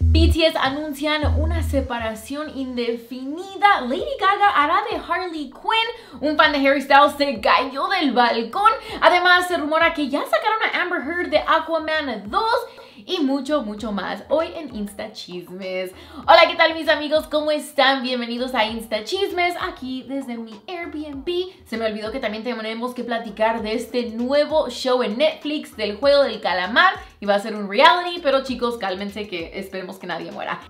BTS anuncian una separación indefinida. Lady Gaga hará de Harley Quinn. Un fan de Harry Styles se cayó del balcón. Además, se rumora que ya sacaron a Amber Heard de Aquaman 2 y mucho, mucho más hoy en Insta Chismes. Hola, ¿qué tal mis amigos? ¿Cómo están? Bienvenidos a Insta Chismes, aquí desde mi Airbnb. Se me olvidó que también tenemos que platicar de este nuevo show en Netflix del juego del calamar y va a ser un reality, pero chicos, cálmense que esperemos que nadie muera.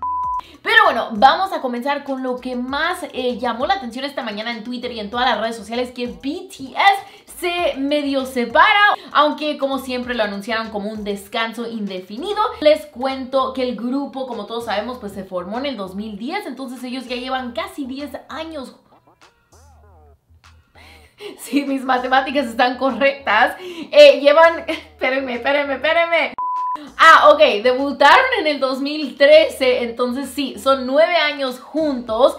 Pero bueno, vamos a comenzar con lo que más eh, llamó la atención esta mañana en Twitter y en todas las redes sociales, que BTS se medio separa, aunque como siempre lo anunciaron como un descanso indefinido. Les cuento que el grupo, como todos sabemos, pues se formó en el 2010, entonces ellos ya llevan casi 10 años si mis matemáticas están correctas, eh, llevan... Espérenme, espérenme, espérenme. Ah, ok, debutaron en el 2013, entonces sí, son nueve años juntos.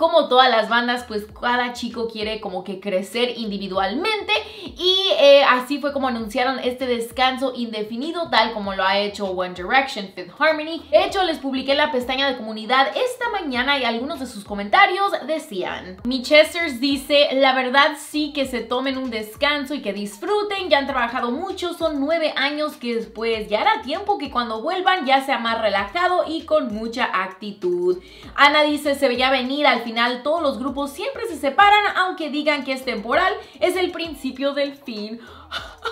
Como todas las bandas, pues cada chico quiere como que crecer individualmente y eh, así fue como anunciaron este descanso indefinido, tal como lo ha hecho One Direction, Fifth Harmony. De hecho, les publiqué la pestaña de comunidad esta mañana y algunos de sus comentarios decían, Mi Chesters dice, la verdad sí que se tomen un descanso y que disfruten, ya han trabajado mucho, son nueve años que después ya hará tiempo que cuando vuelvan ya sea más relajado y con mucha actitud. Ana dice, se veía venir, al final todos los grupos siempre se separan, aunque digan que es temporal, es el principio del fin.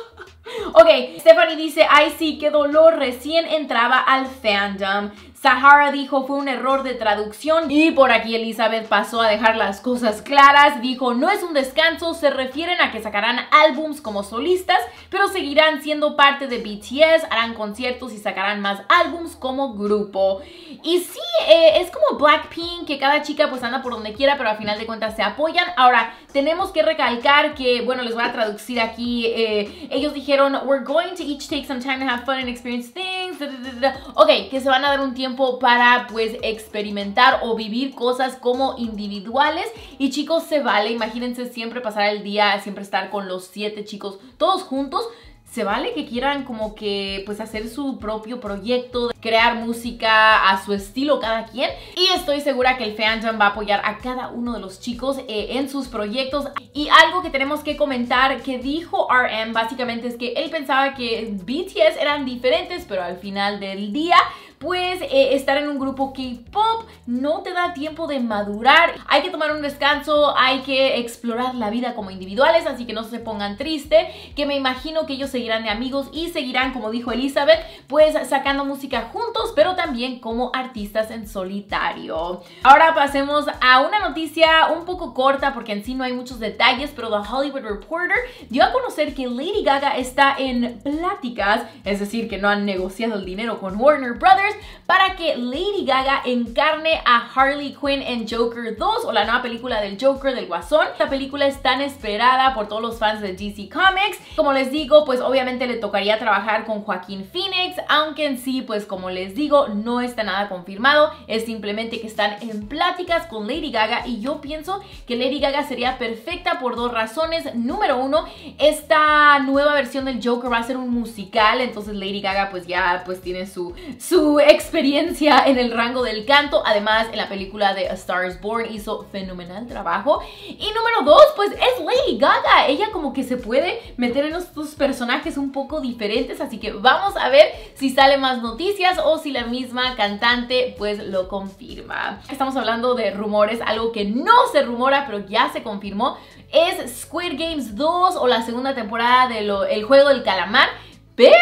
ok, Stephanie dice, ay sí, qué dolor, recién entraba al fandom. Sahara dijo fue un error de traducción y por aquí Elizabeth pasó a dejar las cosas claras, dijo no es un descanso, se refieren a que sacarán álbums como solistas, pero seguirán siendo parte de BTS, harán conciertos y sacarán más álbums como grupo. Y sí, eh, es como Blackpink, que cada chica pues anda por donde quiera, pero al final de cuentas se apoyan. Ahora, tenemos que recalcar que, bueno, les voy a traducir aquí, eh, ellos dijeron, we're going to each take some time to have fun and experience things, ok, que se van a dar un tiempo para pues experimentar o vivir cosas como individuales. Y chicos se vale, imagínense siempre pasar el día, siempre estar con los siete chicos todos juntos. Se vale que quieran como que pues hacer su propio proyecto, crear música a su estilo cada quien. Y estoy segura que el fandom va a apoyar a cada uno de los chicos eh, en sus proyectos. Y algo que tenemos que comentar que dijo RM básicamente es que él pensaba que BTS eran diferentes pero al final del día pues estar en un grupo K-pop no te da tiempo de madurar. Hay que tomar un descanso, hay que explorar la vida como individuales, así que no se pongan triste, que me imagino que ellos seguirán de amigos y seguirán, como dijo Elizabeth, pues sacando música juntos, pero también como artistas en solitario. Ahora pasemos a una noticia un poco corta porque en sí no hay muchos detalles, pero The Hollywood Reporter dio a conocer que Lady Gaga está en pláticas, es decir, que no han negociado el dinero con Warner Brothers para que Lady Gaga encarne a Harley Quinn en Joker 2 o la nueva película del Joker del Guasón. Esta película es tan esperada por todos los fans de DC Comics. Como les digo, pues obviamente le tocaría trabajar con Joaquín Phoenix, aunque en sí, pues como les digo, no está nada confirmado. Es simplemente que están en pláticas con Lady Gaga y yo pienso que Lady Gaga sería perfecta por dos razones. Número uno, esta nueva versión del Joker va a ser un musical, entonces Lady Gaga pues ya pues tiene su, su experiencia en el rango del canto. Además, en la película de A Star is Born hizo fenomenal trabajo. Y número dos, pues es Lady Gaga. Ella como que se puede meter en estos personajes un poco diferentes. Así que vamos a ver si sale más noticias o si la misma cantante pues lo confirma. Estamos hablando de rumores, algo que no se rumora pero ya se confirmó. Es Squid Games 2 o la segunda temporada del El Juego del Calamar. Pero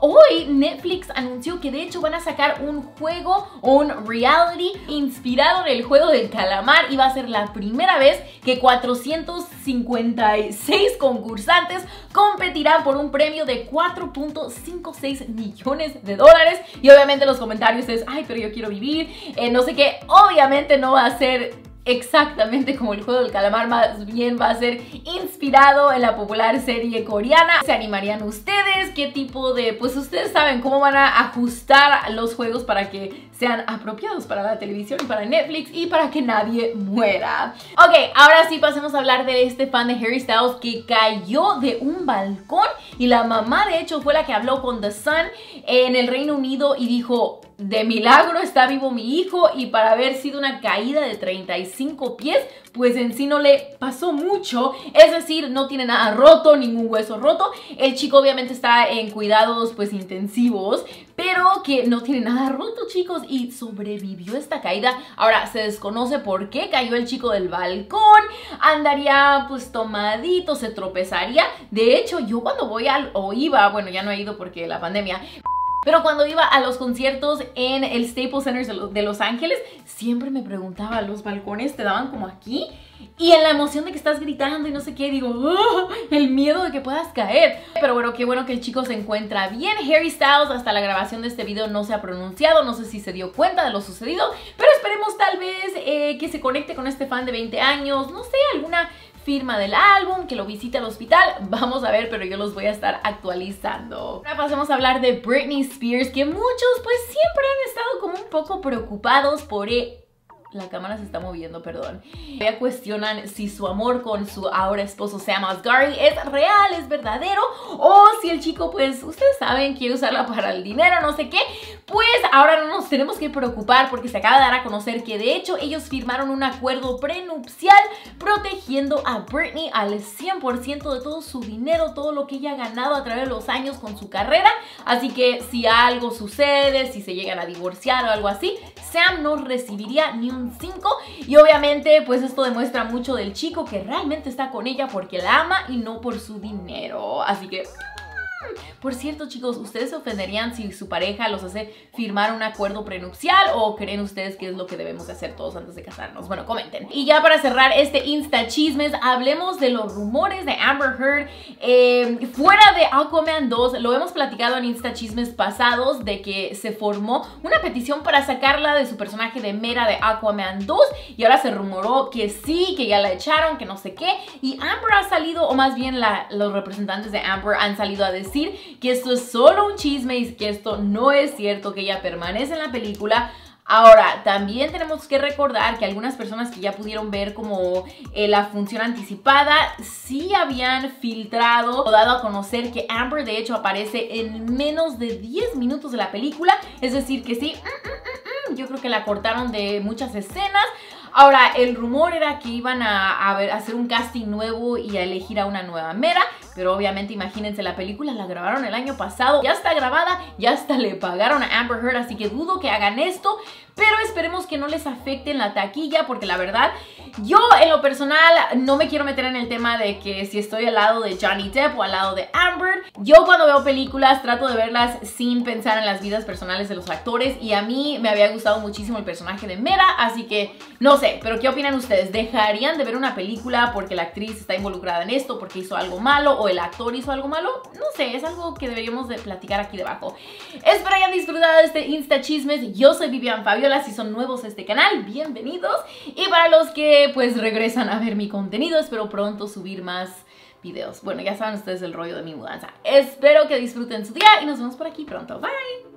hoy Netflix anunció que de hecho van a sacar un juego un reality inspirado en el juego del calamar y va a ser la primera vez que 456 concursantes competirán por un premio de 4.56 millones de dólares. Y obviamente los comentarios es, ay, pero yo quiero vivir, eh, no sé qué, obviamente no va a ser exactamente como el juego del calamar, más bien va a ser inspirado en la popular serie coreana. ¿Se animarían ustedes? ¿Qué tipo de...? Pues ustedes saben cómo van a ajustar los juegos para que sean apropiados para la televisión y para Netflix y para que nadie muera. Ok, ahora sí pasemos a hablar de este fan de Harry Styles que cayó de un balcón y la mamá de hecho fue la que habló con The Sun en el Reino Unido y dijo de milagro está vivo mi hijo y para haber sido una caída de 35 pies, pues en sí no le pasó mucho, es decir, no tiene nada roto, ningún hueso roto. El chico obviamente está en cuidados pues intensivos, pero que no tiene nada roto, chicos, y sobrevivió esta caída. Ahora, se desconoce por qué cayó el chico del balcón, andaría pues tomadito, se tropezaría. De hecho, yo cuando voy al, o iba, bueno, ya no he ido porque la pandemia, pero cuando iba a los conciertos en el Staples Center de Los Ángeles, siempre me preguntaba, ¿los balcones te daban como aquí? Y en la emoción de que estás gritando y no sé qué, digo, ¡Ah! el miedo de que puedas caer. Pero bueno, qué bueno que el chico se encuentra bien. Harry Styles hasta la grabación de este video no se ha pronunciado, no sé si se dio cuenta de lo sucedido, pero esperemos tal vez eh, que se conecte con este fan de 20 años, no sé, alguna firma del álbum, que lo visite al hospital, vamos a ver, pero yo los voy a estar actualizando. Ahora pasemos a hablar de Britney Spears, que muchos pues siempre han estado como un poco preocupados por e- la cámara se está moviendo, perdón. Ya cuestionan si su amor con su ahora esposo Sam Asghari es real, es verdadero, o si el chico, pues, ustedes saben, quiere usarla para el dinero, no sé qué. Pues ahora no nos tenemos que preocupar porque se acaba de dar a conocer que de hecho ellos firmaron un acuerdo prenupcial protegiendo a Britney al 100% de todo su dinero, todo lo que ella ha ganado a través de los años con su carrera. Así que si algo sucede, si se llegan a divorciar o algo así, Sam no recibiría ni un 5 y obviamente pues esto demuestra mucho del chico que realmente está con ella porque la ama y no por su dinero. Así que... Por cierto, chicos, ¿ustedes se ofenderían si su pareja los hace firmar un acuerdo prenupcial o creen ustedes que es lo que debemos hacer todos antes de casarnos? Bueno, comenten. Y ya para cerrar este Insta Chismes, hablemos de los rumores de Amber Heard eh, fuera de Aquaman 2. Lo hemos platicado en Insta Chismes pasados de que se formó una petición para sacarla de su personaje de Mera de Aquaman 2 y ahora se rumoró que sí, que ya la echaron, que no sé qué. Y Amber ha salido, o más bien los representantes de Amber han salido a decir que esto es solo un chisme y que esto no es cierto, que ella permanece en la película. Ahora, también tenemos que recordar que algunas personas que ya pudieron ver como eh, la función anticipada sí habían filtrado o dado a conocer que Amber de hecho aparece en menos de 10 minutos de la película. Es decir, que sí, mm, mm, mm, yo creo que la cortaron de muchas escenas. Ahora, el rumor era que iban a, hacer un casting nuevo y a elegir a una nueva mera, pero obviamente imagínense, la película la grabaron el año pasado, ya está grabada, ya hasta le pagaron a Amber Heard, así que dudo que hagan esto, pero esperemos que no les afecte en la taquilla porque la verdad yo en lo personal no me quiero meter en el tema de que si estoy al lado de Johnny Depp o al lado de Amber. Yo cuando veo películas trato de verlas sin pensar en las vidas personales de los actores y a mí me había gustado muchísimo el personaje de Mera, así que no sé, pero ¿qué opinan ustedes? ¿Dejarían de ver una película porque la actriz está involucrada en esto, porque hizo algo malo o el actor hizo algo malo? No sé, es algo que deberíamos de platicar aquí debajo. Espero hayan disfrutado de este Insta Chismes. Yo soy Vivian Fabiola, si son nuevos a este canal, bienvenidos. Y para los que pues regresan a ver mi contenido. Espero pronto subir más videos. Bueno, ya saben ustedes el rollo de mi mudanza. Espero que disfruten su día y nos vemos por aquí pronto. Bye.